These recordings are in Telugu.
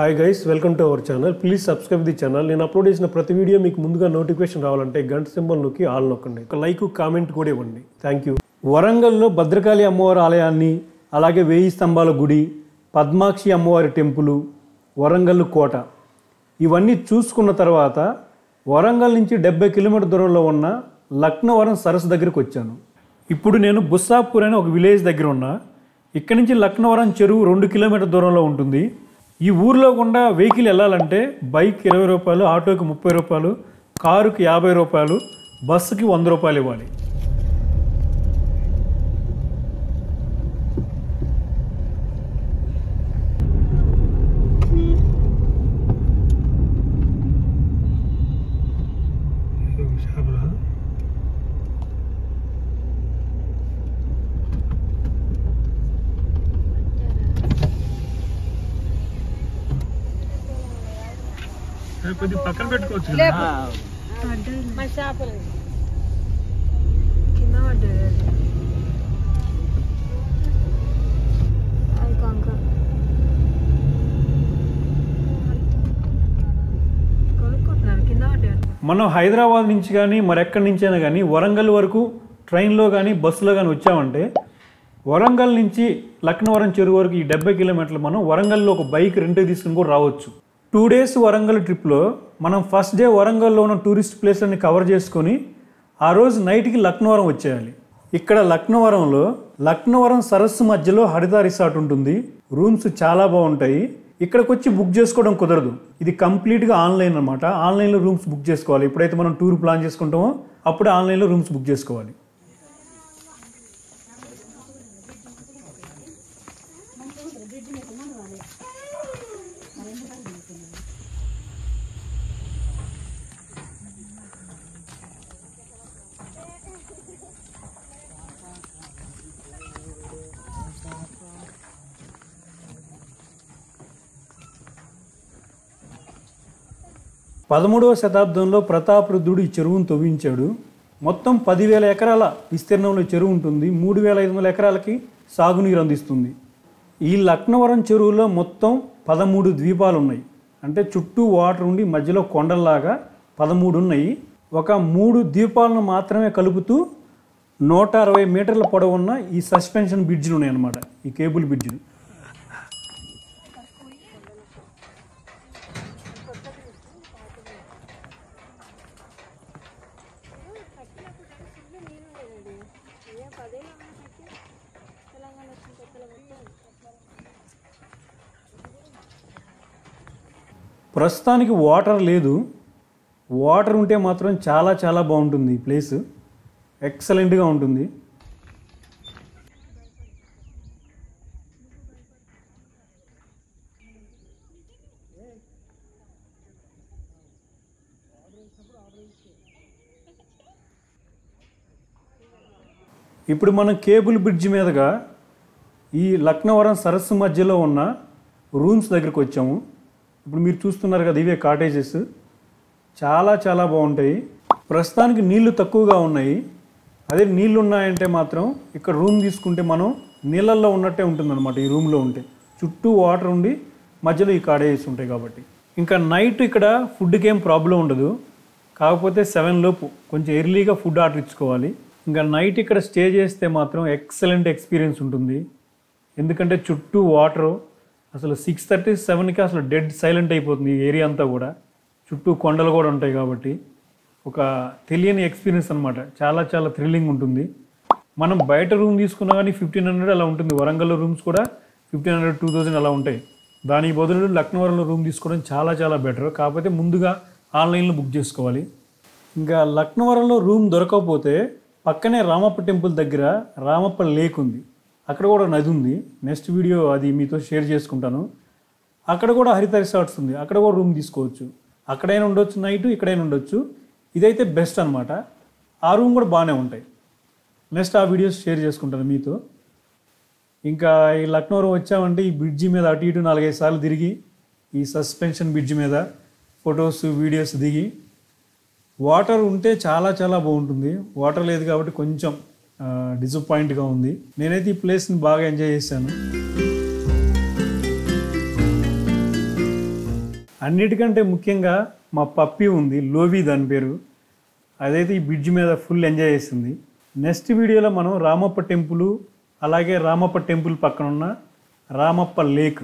Hi guys welcome to our channel please subscribe the channel నేను అప్లోడ్ చేసిన ప్రతి వీడియో మీకు ముందుగా నోటిఫికేషన్ రావాలంటే గంట సింబల్ నొక్కి ఆల్ నొక్కండి. ఒక లైక్ కామెంట్ కూడా ఇవ్వండి. థ్యాంక్ యూ వరంగల్లో భద్రకాళి అమ్మవారి ఆలయాన్ని అలాగే వేయి స్తంభాల గుడి పద్మాక్షి అమ్మవారి టెంపుల్ వరంగల్ కోట. ఇవన్నీ చూసుకున్న తర్వాత వరంగల్ నుంచి డెబ్బై కిలోమీటర్ దూరంలో ఉన్న లక్నవరం సరస్సు దగ్గరికి వచ్చాను. ఇప్పుడు నేను బుస్సాపూర్ అనే ఒక విలేజ్ దగ్గర ఉన్నా. ఇక్కడి నుంచి లక్నవరం చెరువు రెండు కిలోమీటర్ దూరంలో ఉంటుంది. ఈ ఊర్లో గుండా వెహికల్ వెళ్ళాలంటే బైక్ ఇరవై రూపాయలు ఆటోకి ముప్పై రూపాయలు కారుకి యాభై రూపాయలు బస్సుకి వంద రూపాయలు ఇవ్వాలి. కొద్దిగా పక్కన పెట్టుకోవచ్చు మా చేపలు. కింద పడ్డది అది అది కంక. కొనుక్కుంటున్నాను కింద పడ్డాడు మనం హైదరాబాద్ నుంచి కానీ మరెక్కడి నుంచైనా కానీ వరంగల్ వరకు ట్రైన్లో కానీ బస్సులో కానీ వచ్చామంటే వరంగల్ నుంచి లక్నవరం చెరువు వరకు ఈ డెబ్బై కిలోమీటర్లు మనం వరంగల్లో ఒక బైక్ రెంట్కి తీసుకుని కూడా రావచ్చు. టూ డేస్ వరంగల్ ట్రిప్లో మనం ఫస్ట్ డే వరంగల్లో ఉన్న టూరిస్ట్ ప్లేస్లని కవర్ చేసుకొని ఆ రోజు నైట్కి లక్నవరం వచ్చేయాలి. ఇక్కడ లక్నవరంలో లక్నవరం సరస్సు మధ్యలో హరిత రిసార్ట్ ఉంటుంది. రూమ్స్ చాలా బాగుంటాయి. ఇక్కడికి వచ్చి బుక్ చేసుకోవడం కుదరదు. ఇది కంప్లీట్గా ఆన్లైన్ అనమాట ఆన్లైన్లో రూమ్స్ బుక్ చేసుకోవాలి. ఎప్పుడైతే మనం టూర్ ప్లాన్ చేసుకుంటామో అప్పుడే ఆన్లైన్లో రూమ్స్ బుక్ చేసుకోవాలి. పదమూడవ శతాబ్దంలో ప్రతాపరుద్రుడు ఈ చెరువును తవ్వించాడు. మొత్తం పదివేల ఎకరాల విస్తీర్ణంలో చెరువు ఉంటుంది. మూడు వేల ఐదు వందల ఎకరాలకి సాగునీరు అందిస్తుంది. ఈ లక్నవరం చెరువులో మొత్తం పదమూడు ద్వీపాలు ఉన్నాయి అంటే చుట్టూ వాటర్ ఉండి మధ్యలో కొండల్లాగా పదమూడు ఉన్నాయి. ఒక మూడు ద్వీపాలను మాత్రమే కలుపుతూ నూట అరవై మీటర్ల పొడవున్న ఈ సస్పెన్షన్ బ్రిడ్జ్లు ఉన్నాయన్నమాట ఈ కేబుల్ బ్రిడ్జ్లు. ప్రస్తుతానికి వాటర్ లేదు. వాటర్ ఉంటే మాత్రం చాలా చాలా బాగుంటుంది ఈ ప్లేస్. ఎక్సలెంట్గా ఉంటుంది. ఇప్పుడు మనం కేబుల్ బ్రిడ్జ్ మీదుగా ఈ లక్నవరం సరస్సు మధ్యలో ఉన్న రూమ్స్ దగ్గరికి వచ్చాము. ఇప్పుడు మీరు చూస్తున్నారు కదా ఇవే కాటేజెస్ చాలా చాలా బాగుంటాయి. ప్రస్తుతానికి నీళ్ళు తక్కువగా ఉన్నాయి. అదే నీళ్ళు ఉన్నాయంటే మాత్రం ఇక్కడ రూమ్ తీసుకుంటే మనం నీళ్ళల్లో ఉన్నట్టే ఉంటుందన్నమాట ఈ రూమ్లో ఉంటే. చుట్టూ వాటర్ ఉండి మధ్యలో ఈ కాటేజెస్ ఉంటాయి కాబట్టి. ఇంకా నైట్ ఇక్కడ ఫుడ్కి ఏం ప్రాబ్లం ఉండదు. కాకపోతే సెవెన్ లోపు కొంచెం ఎర్లీగా ఫుడ్ ఆర్డర్ ఇచ్చుకోవాలి. ఇంకా నైట్ ఇక్కడ స్టే చేస్తే మాత్రం ఎక్సలెంట్ ఎక్స్పీరియన్స్ ఉంటుంది. ఎందుకంటే చుట్టూ వాటరు అసలు సిక్స్ థర్టీ సెవెన్కి అసలు డెడ్ సైలెంట్ అయిపోతుంది ఈ ఏరియా అంతా కూడా. చుట్టూ కొండలు కూడా ఉంటాయి కాబట్టి ఒక తెలియని ఎక్స్పీరియన్స్ అనమాట చాలా చాలా థ్రిల్లింగ్ ఉంటుంది. మనం బయట రూమ్ తీసుకున్నా కానీ ఫిఫ్టీన్ హండ్రెడ్ అలా ఉంటుంది. వరంగల్లో రూమ్స్ కూడా ఫిఫ్టీన్ హండ్రెడ్ టూ థౌజండ్ అలా ఉంటాయి. దానికి బదులు లక్నవరంలో రూమ్ తీసుకోవడం చాలా చాలా బెటర్ కాకపోతే ముందుగా ఆన్లైన్లో బుక్ చేసుకోవాలి. ఇంకా లక్నవరంలో రూమ్ దొరకకపోతే పక్కనే రామప్ప టెంపుల్ దగ్గర రామప్ప లేక్ ఉంది. అక్కడ కూడా నది ఉంది. నెక్స్ట్ వీడియో అది మీతో షేర్ చేసుకుంటాను. అక్కడ కూడా హరిత రిసార్ట్స్ ఉంది. అక్కడ కూడా రూమ్ తీసుకోవచ్చు. అక్కడైనా ఉండొచ్చు నైట్ ఇక్కడైనా ఉండొచ్చు. ఇదైతే బెస్ట్ అనమాట ఆ రూమ్ కూడా బాగానే ఉంటాయి. నెక్స్ట్ ఆ వీడియోస్ షేర్ చేసుకుంటాను మీతో. ఇంకా ఈ లక్నవరం వచ్చామంటే ఈ బ్రిడ్జి మీద అటు ఇటు నాలుగైదు సార్లు తిరిగి ఈ సస్పెన్షన్ బ్రిడ్జ్ మీద ఫొటోస్ వీడియోస్ దిగి వాటర్ ఉంటే చాలా చాలా బాగుంటుంది. వాటర్ లేదు కాబట్టి కొంచెం డిసప్పాయింట్గా ఉంది. నేనైతే ఈ ప్లేస్ని బాగా ఎంజాయ్ చేశాను. అన్నిటికంటే ముఖ్యంగా మా పప్పి ఉంది లోవి దాని పేరు. అదైతే ఈ బ్రిడ్జ్ మీద ఫుల్ ఎంజాయ్ చేసింది. నెక్స్ట్ వీడియోలో మనం రామప్ప టెంపుల్ అలాగే రామప్ప టెంపుల్ పక్కన ఉన్న రామప్ప లేక్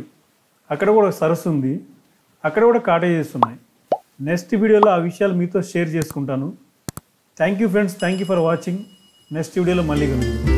అక్కడ కూడా ఒక సరస్సు ఉంది. అక్కడ కూడా కాటేజెస్ ఉన్నాయి. నెక్స్ట్ వీడియోలో ఆ విషయాలు మీతో షేర్ చేసుకుంటాను. Thank you friends thank you for watching next వీడియోలో మళ్ళీ కలుగుతాం